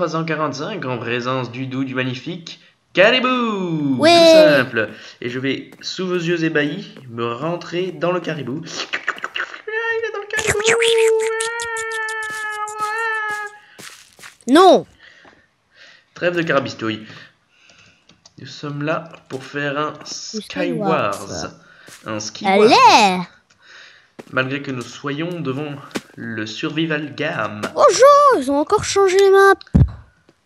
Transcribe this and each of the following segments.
345 en présence du doux, du magnifique caribou. Tout simple Et je vais, sous vos yeux ébahis, me rentrer dans le caribou. Ah, il est dans le caribou ah, Non Trêve de carabistouille. Nous sommes là pour faire un Sky Wars. Un Ski Allez ah, Malgré que nous soyons devant le Survival Game. Oh, ils ont encore changé les maps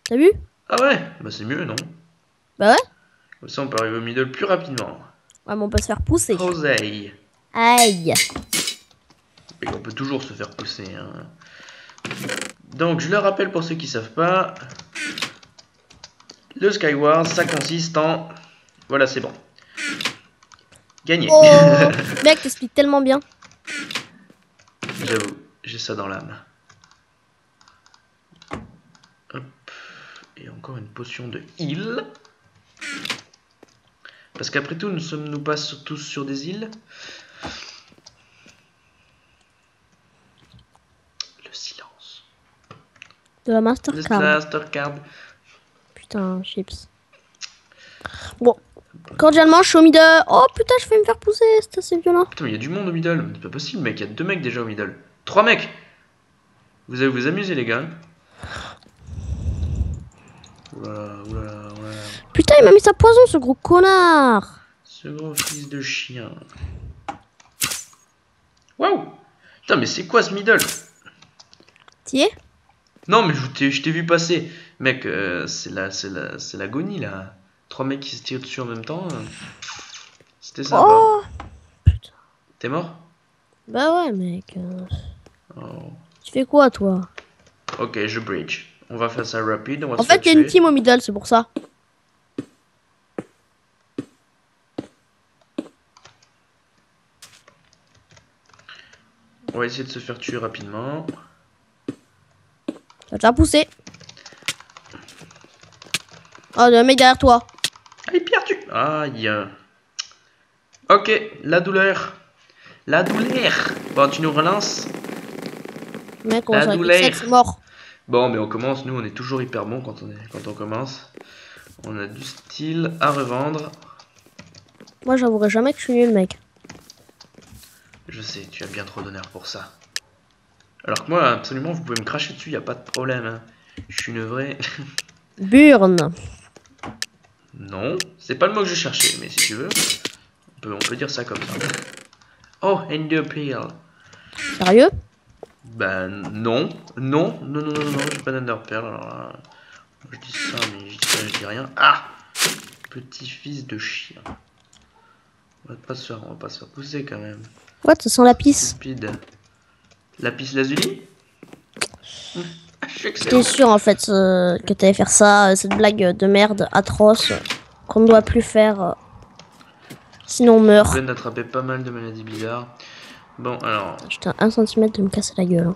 T'as vu? Ah ouais Bah c'est mieux, non? Bah ouais Comme ça on peut arriver au middle plus rapidement. Ouais, mais on peut se faire pousser. Roseille. Aïe Et on peut toujours se faire pousser. hein. Donc, je le rappelle pour ceux qui savent pas. Le Skywars, ça consiste en. Voilà, c'est bon. Gagner. Oh Mec, t'expliques tellement bien. J'avoue, j'ai ça dans l'âme. Encore une potion de heal. Parce qu'après tout, ne sommes-nous pas tous sur des îles? Le silence. De la Mastercard. Mastercard. Putain, chips. Bon. Cordialement, je suis au middle. Oh putain, je vais me faire pousser. C'est assez violent. Putain, mais il y a du monde au middle. C'est pas possible, mec. Il y a deux mecs déjà au middle. Trois mecs Vous allez vous amuser, les gars. Putain, il m'a mis sa poison, ce gros connard. Ce gros fils de chien. Waouh Putain, mais c'est quoi ce middle? T'y es? Non, mais je t'ai vu passer. Mec, euh, c'est la, c'est la, c'est l'agonie, là. Trois mecs qui se tirent dessus en même temps. euh. C'était ça. Oh T'es mort? Bah ouais, mec. euh, Oh. Tu fais quoi, toi? Ok, je bridge. On va faire ça rapide. On va En se fait, il y a une team au middle, c'est pour ça. On va essayer de se faire tuer rapidement. Ça faire pousser. Oh, il y a un mec derrière toi. Allez, perdu Aïe Ok, la douleur. La douleur Bon, tu nous relances Mec, on La douleur. c'est mort. Bon, mais on commence. Nous, on est toujours hyper bon quand on, est, quand on commence. On a du style à revendre. Moi, j'avouerai jamais que je suis nul, mec. Je sais, tu as bien trop d'honneur pour ça. Alors que moi, absolument, vous pouvez me cracher dessus, y a pas de problème. hein. Je suis une vraie... Burn. non, c'est pas le mot que je cherchais, mais si tu veux, on peut, on peut dire ça comme ça. Oh, Ender Pearl. Sérieux? Ben non, non, non, non, non, non, j'ai pas d'Ender Pearl, alors là, je dis ça, mais je dis ça, je dis rien. Ah Petit fils de chien. On va pas se faire, on va pas se faire pousser quand même. What, ça sent la pisse? Stupide. Lapis lazuli Je suis J'étais sûr, en fait, euh, que t'allais faire ça, euh, cette blague de merde atroce euh, qu'on ne doit plus faire. euh, sinon on Je meurt. viens d'attraper pas mal de maladies bizarres. Bon, alors, J'étais à 1 cm de me casser la gueule. hein.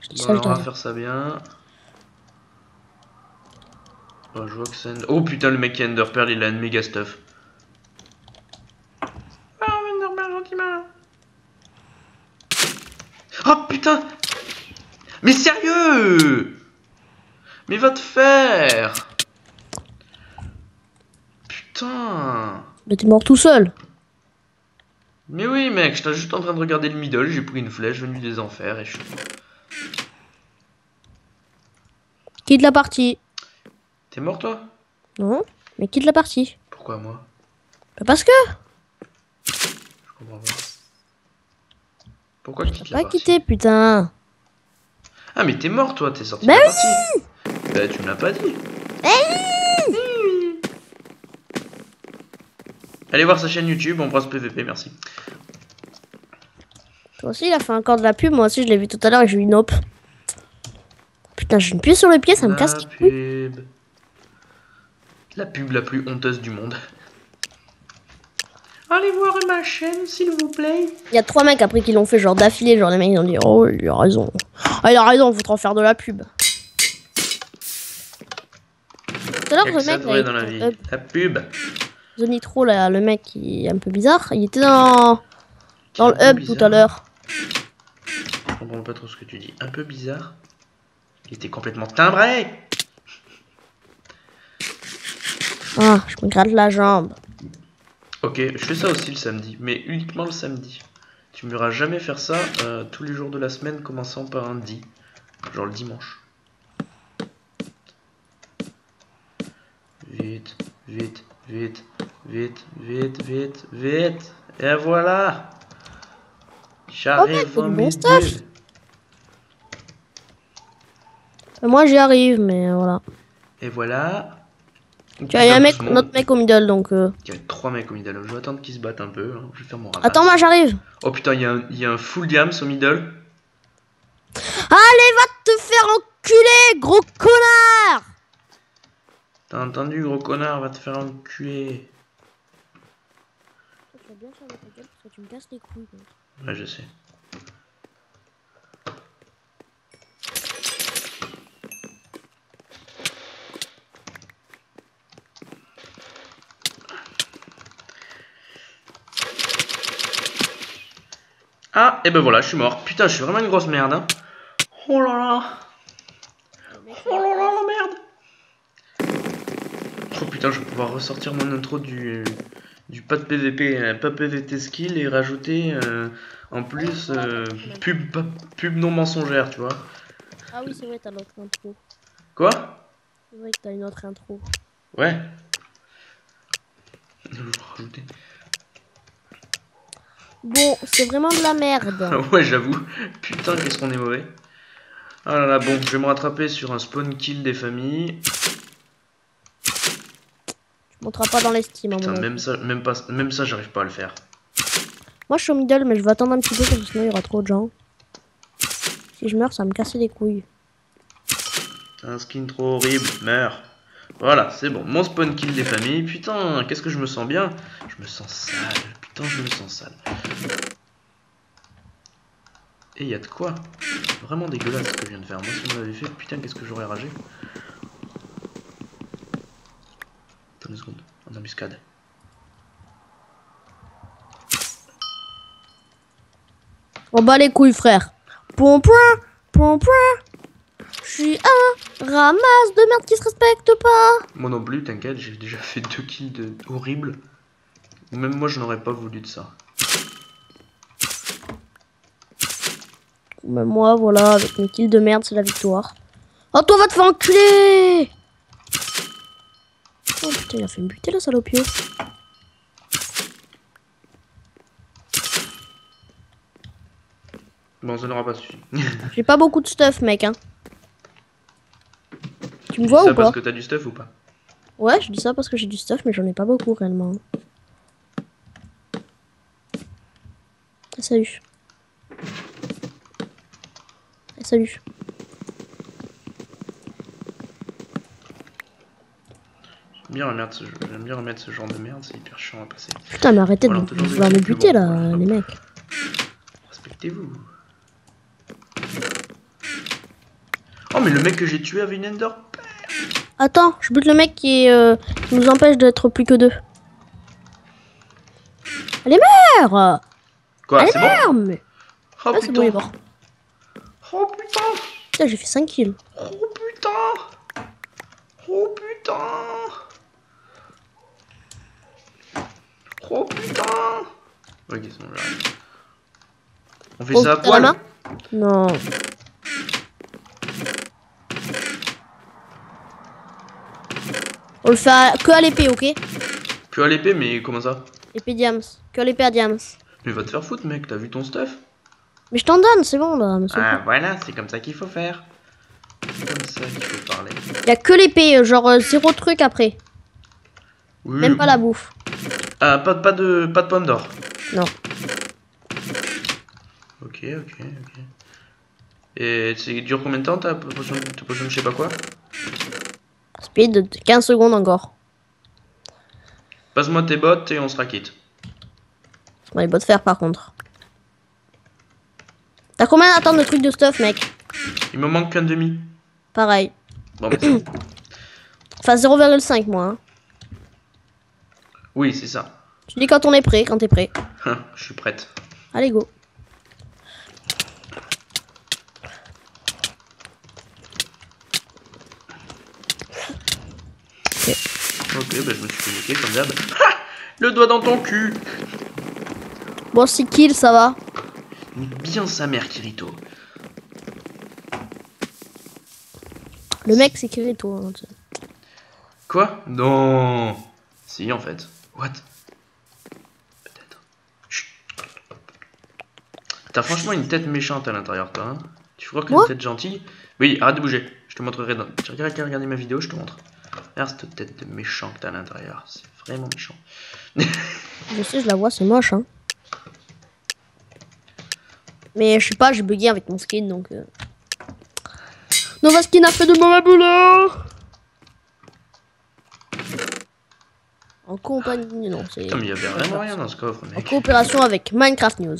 Je dis bon, ça, alors, on va faire ça bien. Oh, je vois que c'est... Oh putain, le mec qui a Ender Pearl, il a une méga stuff. Ah, Ender Pearl, gentiment. Oh putain Mais sérieux? Mais va te faire Putain Mais t'es mort tout seul. Mais oui mec, j'étais juste en train de regarder le middle, j'ai pris une flèche venue des enfers et je suis... Quitte la partie. T'es mort toi? Non, mais quitte la partie. Pourquoi moi? Bah, Parce que Je comprends pas. Pourquoi tu quittes la pas partie? quitter, putain. Ah mais t'es mort toi, t'es sorti Bah de la partie Bah tu me l'as pas dit Allez voir sa chaîne YouTube, on brasse PVP, merci. Toi aussi, il a fait encore de la pub. Moi aussi, je l'ai vu tout à l'heure et j'ai eu nope. Putain, j'ai une pied sur le pied, ça me casse les pub. La pub la plus honteuse du monde. Allez voir ma chaîne, s'il vous plaît. Il y a trois mecs après qui l'ont fait genre d'affilée. Genre les mecs ils ont dit Oh, il a raison. Ah, il a raison, faut en faire de la pub. Tout à l'heure, le mec, là, dans la vie. euh, La pub. The Nitro, là, le mec qui est un peu bizarre, il était dans, dans le hub tout à l'heure. Je comprends pas trop ce que tu dis. Un peu bizarre. Il était complètement timbré. Ah, je me gratte la jambe. Ok, je fais ça aussi le samedi, mais uniquement le samedi. Tu me verras jamais faire ça euh, tous les jours de la semaine, commençant par un di. Genre le dimanche. Vite, vite, vite, vite, vite, vite, vite. Et voilà. J'arrive au Moi, j'y arrive, mais voilà. Et voilà. Tu vois, il y a un mec, notre mec au middle, donc... euh, Il y a trois mecs au middle. Je vais attendre qu'ils se battent un peu. hein. Je vais faire mon. Attends, moi, j'arrive. Oh putain, il y, a un- il y a un full diams au middle. Allez, va te faire enculer, gros connard T'as entendu, gros connard, va te faire enculer. Tu vas bien fermer ta gueule parce que tu me casses les couilles. Ouais, je sais. Ah, et ben voilà, je suis mort. Putain, je suis vraiment une grosse merde. Hein. Oh là là. Oh là là, la merde. Oh putain, je vais pouvoir ressortir mon intro du, du pas de PVP, euh, pas PVT skill et rajouter euh, en plus euh, pub, non mensongère, tu vois. Ah oui, c'est vrai, t'as l'autre intro. Quoi? C'est vrai que t'as une autre intro. Ouais. Je vais rajouter. Bon, c'est vraiment de la merde. ouais, j'avoue. Putain, qu'est-ce qu'on est mauvais. Ah là là, bon, je vais me rattraper sur un spawn kill des familles. Tu monteras pas dans l'estime, à mon Putain, avis. même ça, même pas, même ça, j'arrive pas à le faire. Moi, je suis au middle, mais je vais attendre un petit peu parce que sinon, il y aura trop de gens. Si je meurs, ça va me casser les couilles. Un skin trop horrible, meurs. Voilà, c'est bon. Mon spawn kill des familles. Putain, qu'est-ce que je me sens bien. Je me sens sale. Putain, je me sens sale. Et y a de quoi Vraiment dégueulasse ce que je viens de faire. Moi, si on l'avait fait, putain, qu'est-ce que j'aurais ragé. Attends une seconde. En embuscade. On bat les couilles, frère. Point, point. Je suis un ramasse de merde qui se respecte pas. Moi non plus, t'inquiète, j'ai déjà fait deux kills de... horribles. Même moi, je n'aurais pas voulu de ça. Même moi, voilà, avec mes kills de merde, c'est la victoire. Oh, toi, va te faire enculer Oh putain, il a fait me buter, la salopio. Bon, ça n'aura pas suffi. J'ai pas beaucoup de stuff, mec, hein. Tu me vois ça ou pas parce que t'as du stuff ou pas? Ouais, je dis ça parce que j'ai du stuff, mais j'en ai pas beaucoup, réellement. Ah, salut. Ah, salut. Bien, remettre ce... J'aime bien remettre ce genre de merde, c'est hyper chiant à passer. Putain, mais arrêtez Voilà, de vouloir me buter, là, Voilà. les mecs. Respectez-vous. Oh, mais le mec que j'ai tué avait une ender. Attends, je bute le mec qui, euh, qui nous empêche d'être plus que deux. Allez, meurs Quoi, Allez, c'est bon meurs mais... Oh Ah, c'est bon, il est putain mort. Oh putain Putain, j'ai fait 5 kills. Oh putain Oh putain Oh putain Ok, c'est bon, j'arrête. On fait Oh, ça à la main poil Non. On le fait à- que à l'épée, ok Puis à l'épée, mais comment ça Épée diams. Que à l'épée à diams. Mais va te faire foutre, mec, t'as vu ton stuff Mais je t'en donne, c'est bon là. monsieur. Ah, voilà, c'est comme ça qu'il faut faire. C'est comme ça qu'il faut parler. Y a que l'épée, genre euh, zéro truc après. Oui, Même pas la bouffe. Ah, pas, pas de, pas de pomme d'or. Non. Ok, ok, ok. Et c'est dure combien de temps ta potion, ta potion je sais pas quoi? Speed de 15 secondes encore. Passe-moi tes bottes et on sera quitte. Dans les bottes fer par contre. T'as combien d'attentes de trucs de stuff, mec? Il me manque qu'un demi. Pareil. Bon, bah. Enfin 0,5 moi. Hein. Oui, c'est ça. Tu dis quand on est prêt, quand t'es prêt. Hein, je suis prête. Allez, go. Ok, ben, je me suis connecté comme d'hab. Le doigt dans ton cul Bon, c'est kill, ça va. Bien sa mère, Kirito. Le mec, c'est Kirito. Hein, Quoi? Non Si, en fait. What? Peut-être. T'as franchement une tête méchante à l'intérieur, toi. Hein tu crois que une tête gentille? Oui, arrête de bouger. Je te montrerai. Dans... Tu regardes, regarder ma vidéo, je te montre. Regarde cette tête de méchant que t'as à l'intérieur. C'est vraiment méchant. Je sais, je la vois, c'est moche. Hein. Mais je sais pas, j'ai bugué avec mon skin donc. Euh... Nova Skin a fait de mauvais boulot En compagnie. Non, c'est. Putain, mais il y avait vraiment rien dans ce coffre, En coopération avec Minecraft News.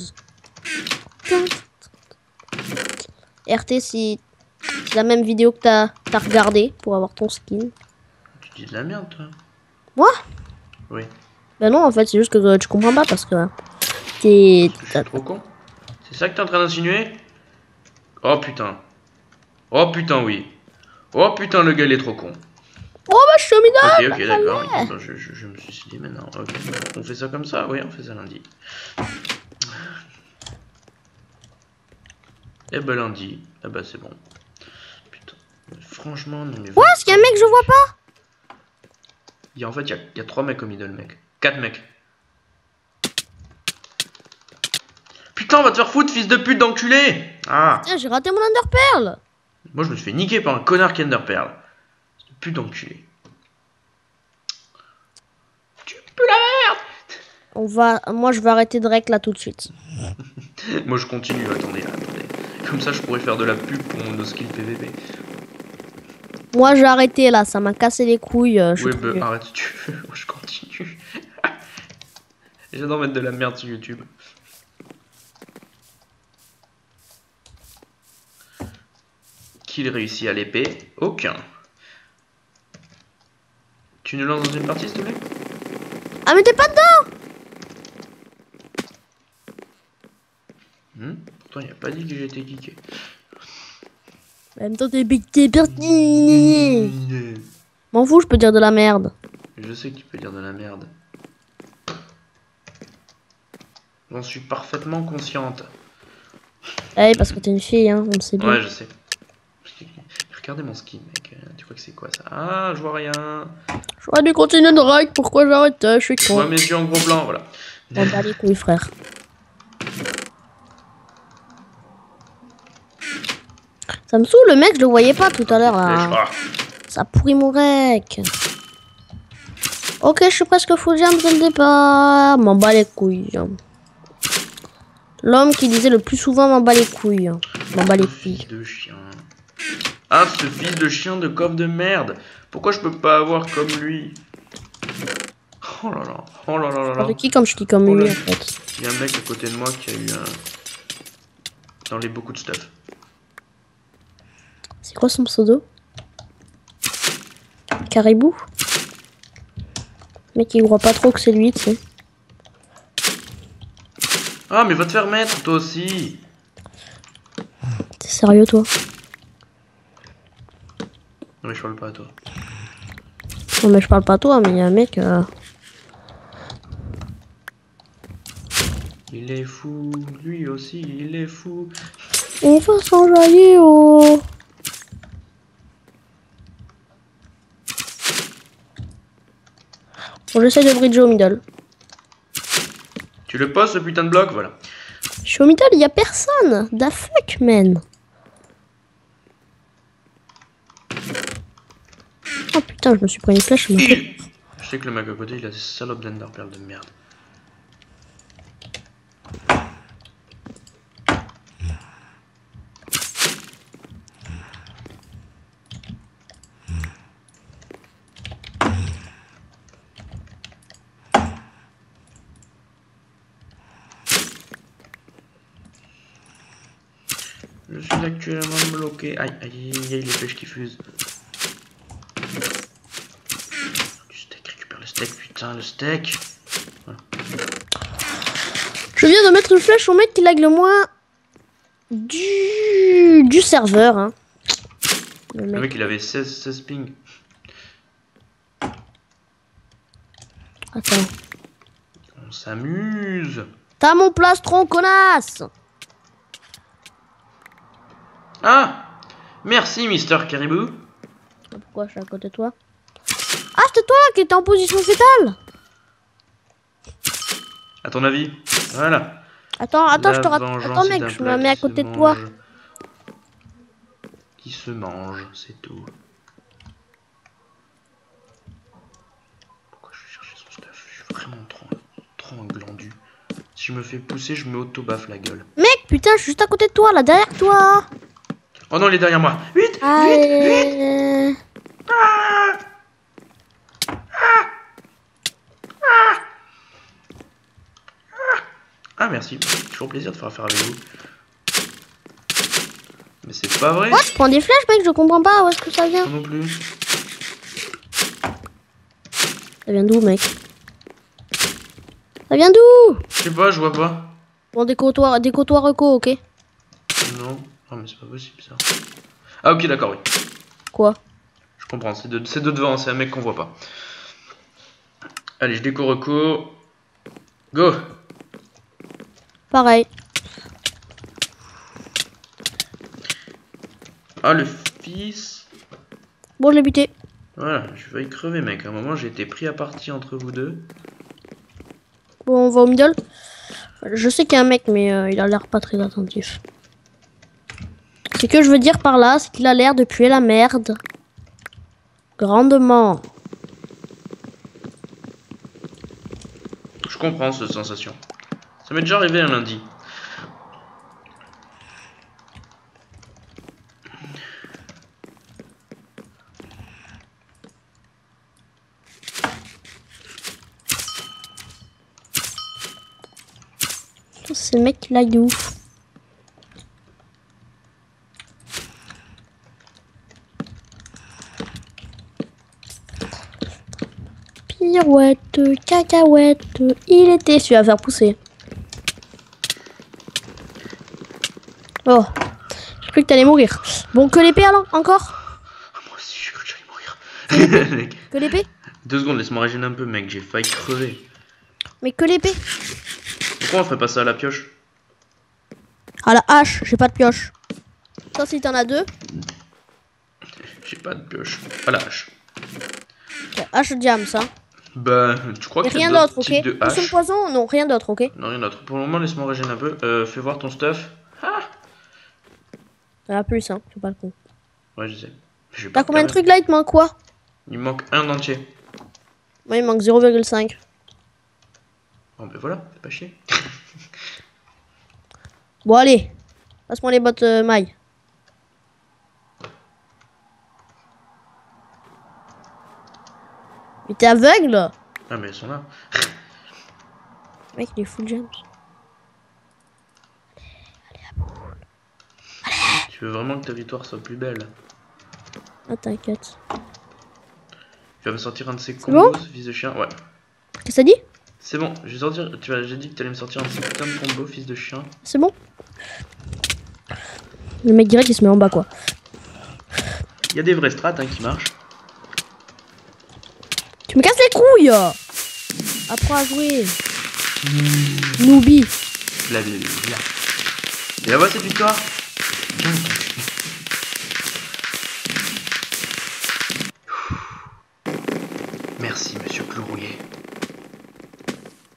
RT, si c'est la même vidéo que t'as as regardé pour avoir ton skin. Tu dis de la merde, toi. Moi? Oui. Ben non, en fait, c'est juste que euh, tu comprends pas parce que t'es. Je suis trop con. C'est ça que t'es en train d'insinuer? Oh putain. Oh putain, oui. Oh putain, le gars, il est trop con. Oh bah, je suis au milieu Ok, ok, d'accord. je, je, je me suis dit maintenant. Ok, on fait ça comme ça Oui, on fait ça lundi. Eh bah lundi. Ah bah c'est bon. Putain. Franchement, non mais... Ouais, est-ce qu'il y a un mec que je vois pas? Il y a, en fait, il y a, il y a trois mecs au middle, mec. Quatre mecs. Putain, on va te faire foutre, fils de pute d'enculé Ah j'ai raté mon underpearl Moi, je me suis fait niquer par un connard qui Pearl. Pute d'enculé. Tu pues la merde On va. Moi, je vais arrêter Drake là tout de suite. Moi je continue, attendez, attendez. Comme ça je pourrais faire de la pub pour mon skill PVP. Moi, j'ai arrêté là, ça m'a cassé les couilles. euh, Oui, bah arrête si tu veux, moi je continue. J'adore mettre de la merde sur YouTube. Qu'il réussit à l'épée Aucun. Tu nous lances dans une partie, s'il te plaît? Ah, mais t'es pas dedans Hmm? Pourtant, il a pas dit que j'étais geeké. En même temps, t'es parti M'en fous, je peux dire de la merde. Je sais que tu peux dire de la merde. J'en suis parfaitement consciente. Eh, parce que t'es une fille, hein, on le sait bien. Ouais, je sais. Regardez mon skin, mec. Euh, Tu crois que c'est quoi ça? Ah, je vois rien. J'aurais dû continuer Drake, pourquoi j'arrête Je suis Je vois con. mes yeux en gros blanc, voilà. On bat les couilles, frère. Ça me saoule, le mec, je le voyais pas tout à l'heure. Ah, Ça pourrit mon rec. Ok, je suis presque full jump dès le départ. M'en bats les couilles. L'homme qui disait le plus souvent m'en bat les couilles. M'en bats les couilles. Ah, ce fils de chien de coffre de merde. Pourquoi je peux pas avoir comme lui Oh là là. Oh là là là là. De qui comme je dis comme Oh lui en fait. Il y a un mec à côté de moi qui a eu un. Dans les beaucoup de stuff. C'est quoi son pseudo? Caribou? Mec il croit pas trop que c'est lui, tu sais. Ah, mais va te faire mettre, toi aussi. T'es sérieux toi? Mais je parle pas à toi. Non mais je parle pas à toi, mais il y a un mec... euh, Il est fou, lui aussi, il est fou. On va s'enjailler oh Bon j'essaie de bridger au middle. Tu le poses ce putain de bloc, voilà. Je suis au middle, il y a personne Da fuck man Oh putain, je me suis pris une flèche, je sais que le mec à côté, il a des salopes d'enderpearl de merde. Je suis actuellement bloqué. Aïe, aïe, aïe, aïe, les pêches qui fusent. Du steak, récupère le steak, putain, le steak. Je viens de mettre une flèche au mec qui lag le moins du, du serveur. Hein. Le Le mec. mec, il avait 16, 16 ping. Attends. On s'amuse. T'as mon plastron, connasse Ah Merci, Mister Caribou. Pourquoi je suis à côté de toi? Ah, c'était toi là qui étais en position fétale À ton avis Voilà. Attends, attends, La je te vengeance Attends, mec, je me mets à côté de toi. Qui se mange, c'est tout. Pourquoi je vais chercher son stuff? Je suis vraiment trop, trop un glandu. Si je me fais pousser, je me auto-baffe la gueule. Mec, putain, je suis juste à côté de toi, là, derrière toi Oh non, il est derrière moi. Vite Allez Ah, merci. Toujours plaisir de faire affaire avec vous. Mais c'est pas vrai. Tu prends des flèches, mec Je comprends pas où est-ce que ça vient. Moi non plus. Ça vient d'où, mec? Ça vient d'où? Je sais pas, je vois pas. Bon, des côtoirs, des côtoirs reco, ok Non. Ah, mais c'est pas possible ça. Ah, ok, d'accord, oui. Quoi? Je comprends, c'est de, c'est de devant, c'est un mec qu'on voit pas. Allez, je déco reco. Go Pareil. Ah, le fils. Bon, je l'ai buté. Voilà, je vais y crever, mec. À un moment, j'ai été pris à partie entre vous deux. Bon, on va au middle. Je sais qu'il y a un mec, mais euh, il a l'air pas très attentif. Ce que je veux dire par là, c'est qu'il a l'air de puer la merde. Grandement. Je comprends cette sensation. Ça m'est déjà arrivé un lundi. Ce mec là, est ouf. Pirouette, cacahuète, il était celui à faire pousser. Oh, j'ai cru que t'allais mourir. Bon, que l'épée alors, encore Ah, moi aussi, j'ai cru que j'allais mourir. Que l'épée Deux secondes, laisse-moi régénérer un peu, mec. J'ai failli crever. Mais que l'épée Pourquoi on ferait pas ça à la pioche? À la hache, j'ai pas de pioche. Ça, si t'en as deux. J'ai pas de pioche. À la hache. Ok, Hache jam, ça. Bah, tu crois a rien d'autre, ok de poison Non, rien d'autre, ok Non, rien d'autre. Pour le moment, laisse-moi régénérer un peu. Euh, fais voir ton stuff. T'en as plus, hein, c'est pas le con. Ouais, je sais. Je T'as combien de trucs là Il te manque quoi? Il manque un entier. Moi, il manque 0,5. Bon, ben voilà, fais pas chier. Bon, allez. Passe-moi les bottes euh, mailles. Mais t'es aveugle? Ah, mais elles sont là. Mec, il est full gems. Tu veux vraiment que ta victoire soit plus belle Ah, t'inquiète. Tu vas me sortir un de ces combos, bon fils de chien Ouais. Qu'est-ce que ça dit C'est bon, je vais sortir. Tu vois, j'ai dit que tu allais me sortir un de ces putains de combos, fils de chien. C'est bon Le mec direct, il se met en bas, quoi. Il y a des vraies strats hein, qui marchent. Tu me casses les couilles Apprends à jouer. Noobie. Bla bla bla bla. Et la voix, cette victoire. Merci, monsieur Clourouillet.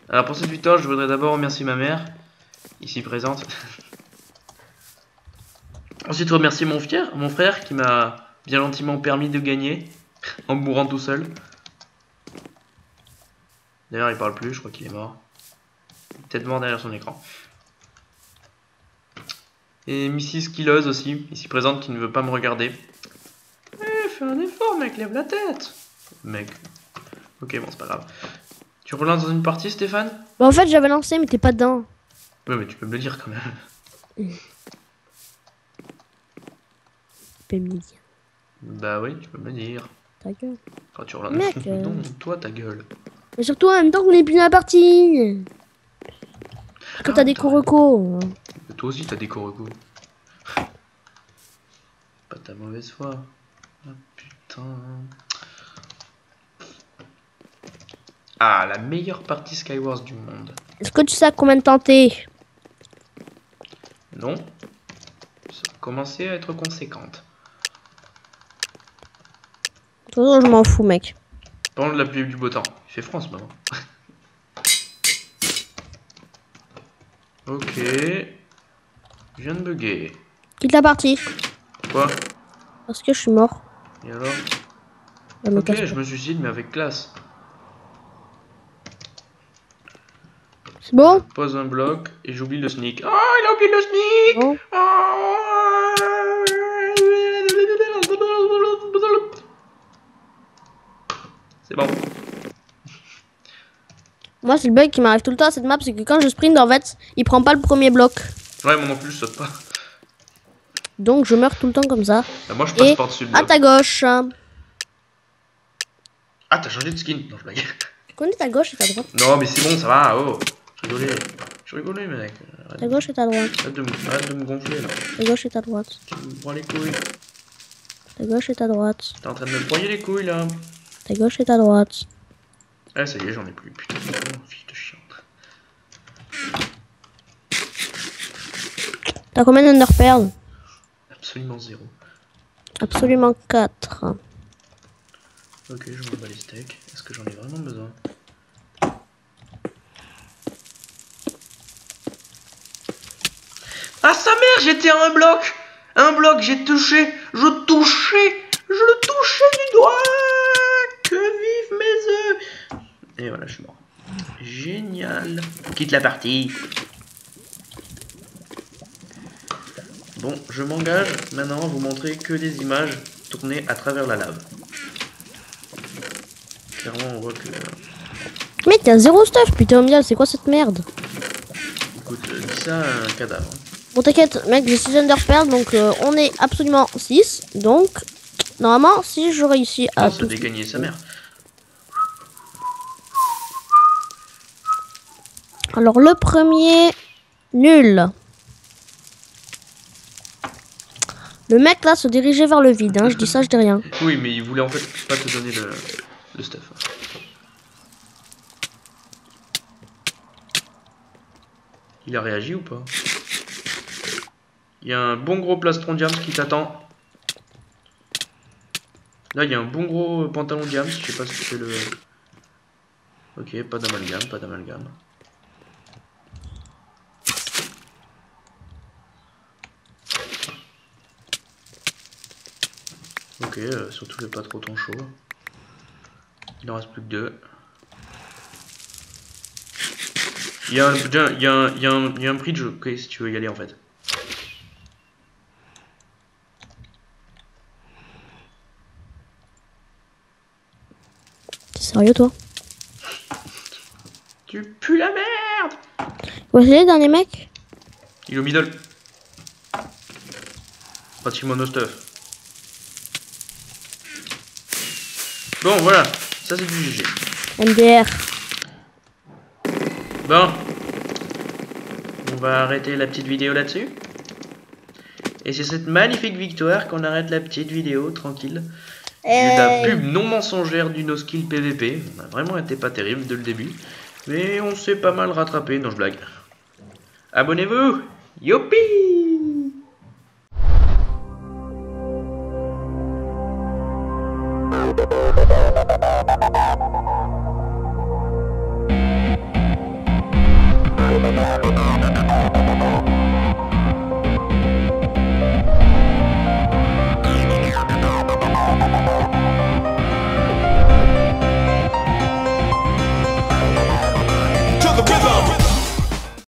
Alors, pour cette victoire, je voudrais d'abord remercier ma mère, ici présente. Ensuite, remercier mon frère, mon frère qui m'a bien gentiment permis de gagner en mourant tout seul. D'ailleurs, il parle plus, je crois qu'il est mort. Peut-être mort derrière son écran. Et Mrs. Killeuse aussi, ici présente, qui ne veut pas me regarder. Eh, fais un effort, mec, lève la tête. Mec. Ok, bon, c'est pas grave. Tu relances dans une partie, Stéphane? Bah, en fait, j'avais lancé, mais t'es pas dedans. Ouais, mais tu peux me le dire quand même. Pémidien. Bah oui, tu peux me le dire. Ta gueule. Quand tu relances. Mec, euh. Non, toi, ta gueule. Mais surtout, en même temps qu'on est plus dans la partie. Quand t'as des corecos. Toi aussi, t'as des correcos. Pas ta mauvaise foi. Ah putain. Ah, la meilleure partie Skywars du monde. Est-ce que tu sais à combien de temps t'es? Non Ça a commencé à être conséquente. De toute façon, je m'en fous, mec. De la pluie du beau temps. Il fait froid en ce moment. ok. Je viens de bugger. Quitte la partie. Quoi? Parce que je suis mort. Et alors? Ok, je me suicide, mais avec classe. C'est bon? Pose un bloc et j'oublie le sneak. Oh, il a oublié le sneak Bon. C'est bon. Moi, c'est le bug qui m'arrive tout le temps à cette map, c'est que quand je sprint, en fait, il prend pas le premier bloc. Ouais, moi non plus, je saute pas. Donc, je meurs tout le temps comme ça. Bah, moi, je passe Et par-dessus le à bloc. ta gauche. Ah, t'as changé de skin Non, je blague. Connais ta gauche et ta droite? Non, mais c'est bon, ça va. Oh, je rigolais. Je rigolais, mec. Arrête, Ta gauche et ta droite. arrête de, me- arrête de me gonfler, là. Ta gauche et ta droite. Tu me prends les couilles. Ta gauche et ta droite. T'es en train de me broyer les couilles, là. Ta gauche et ta droite. Ah, ça y est, j'en ai plus. Putain, de chien. T'as combien d'underpearls Absolument zéro. Absolument 4. Ok, je m'en bats les steaks. Est-ce que j'en ai vraiment besoin Ah sa mère, j'étais à un bloc Un bloc, j'ai touché Je touchais Je le touchais du doigt Que vivent mes œufs Et voilà, je suis mort. Génial Quitte la partie Bon, je m'engage maintenant à vous montrer que des images tournées à travers la lave. Clairement, on voit que. Mec, t'as zéro stuff, putain, mondial, c'est quoi cette merde? Écoute, euh, dis ça à un cadavre. Bon, t'inquiète, mec, j'ai 6 underpearls, donc euh, on est absolument 6. Donc, normalement, si je réussis à Ah, ça tout... dégagner sa mère. Alors, le premier, nul. Le mec là se dirigeait vers le vide, hein. je dis ça, je dis rien. Oui, mais il voulait en fait pas te donner le, stuff. Il a réagi ou pas? Il y a un bon gros plastron diams qui t'attend. Là, il y a un bon gros pantalon diams. Je sais pas si c'est le. Ok, pas d'amalgame, pas d'amalgame. Ok, euh, surtout fais pas trop ton chaud. Il en reste plus que deux. Il y a un, il y a un, il y a un, il y a un, il y a un bridge, ok, si tu veux y aller en fait. T'es sérieux toi? Tu pues la merde Voici les derniers mecs? Il est au middle. Pratiquement no stuff. Bon, voilà. Ça, c'est du GG. MDR. Bon. On va arrêter la petite vidéo là-dessus. Et c'est cette magnifique victoire qu'on arrête la petite vidéo tranquille. De la pub non mensongère du no skill PVP. On a vraiment été pas terrible dès le début. Mais on s'est pas mal rattrapé. Non, je blague. Abonnez-vous Youpi